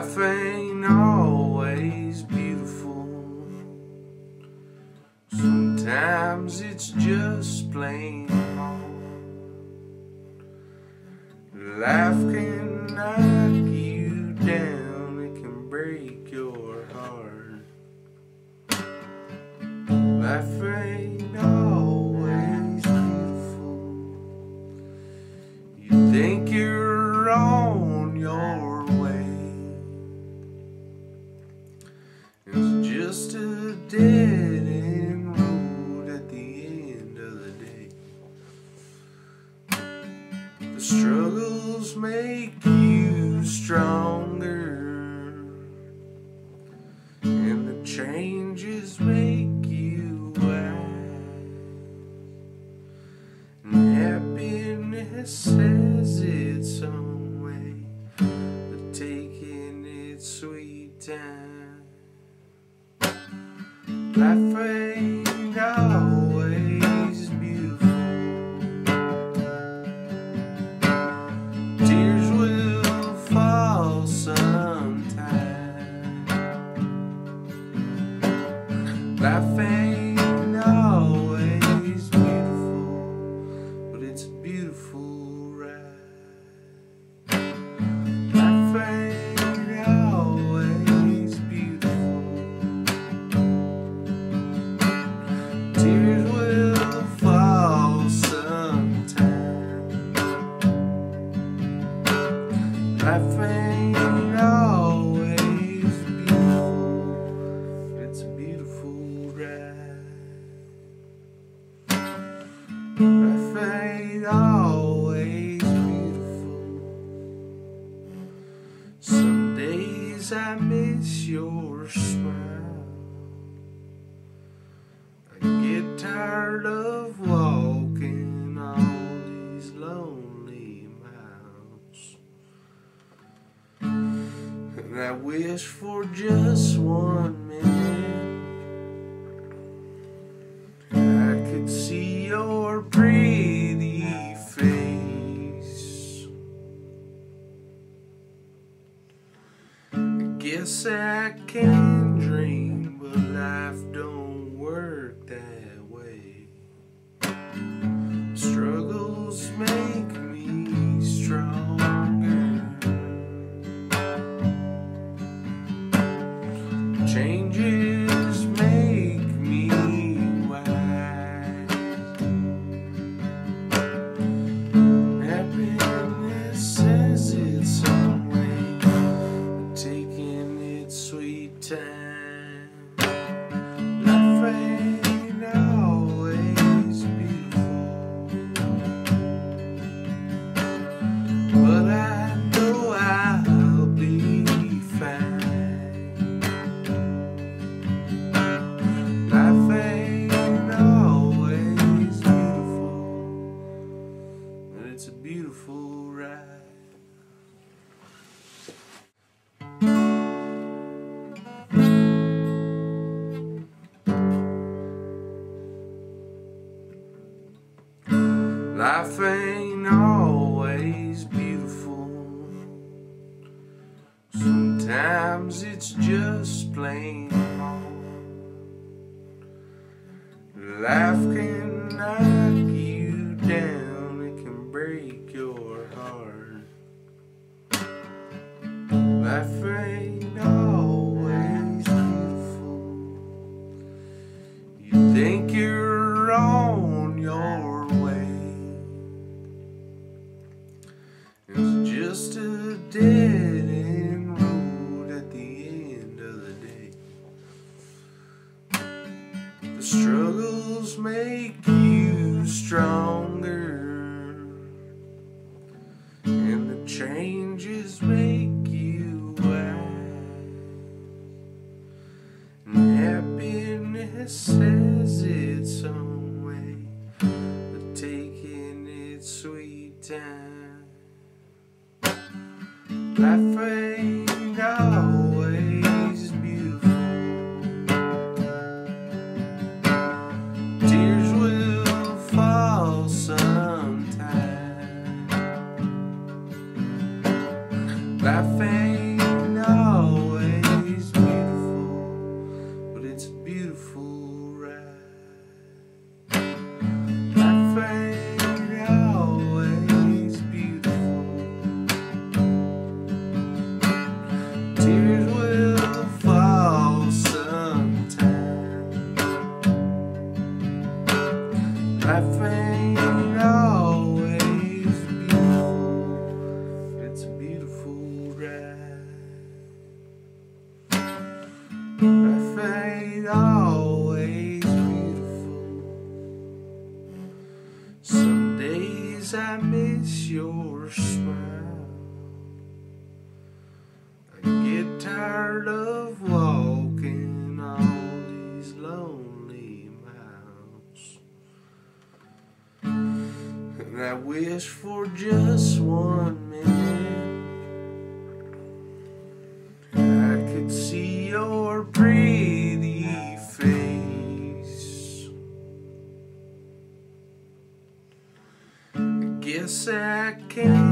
Life ain't always beautiful. Sometimes it's just plain hard. Life can knock you down, it can break your heart. Life ain't just a dead end road at the end of the day. The struggles make you stronger, and the changes make you wise. And happiness says its own way, but taking its sweet time. Life ain't always Life ain't always beautiful. It's a beautiful ride. Life ain't always beautiful. Some days I miss your smile. Wish for just one minute I could see your pretty face. I guess I can time. Life ain't always beautiful. Sometimes it's just plain hard. Life can knock you down, it can break your heart. Life ain't just a dead end road at the end of the day. The struggles make you stronger, and the changes make you wise. And happiness says its own way, but taking its sweet time. Life ain't Always. It's a beautiful ride. Always beautiful. Some days I miss your smile. Wish for just one minute I could see your pretty face. I guess I can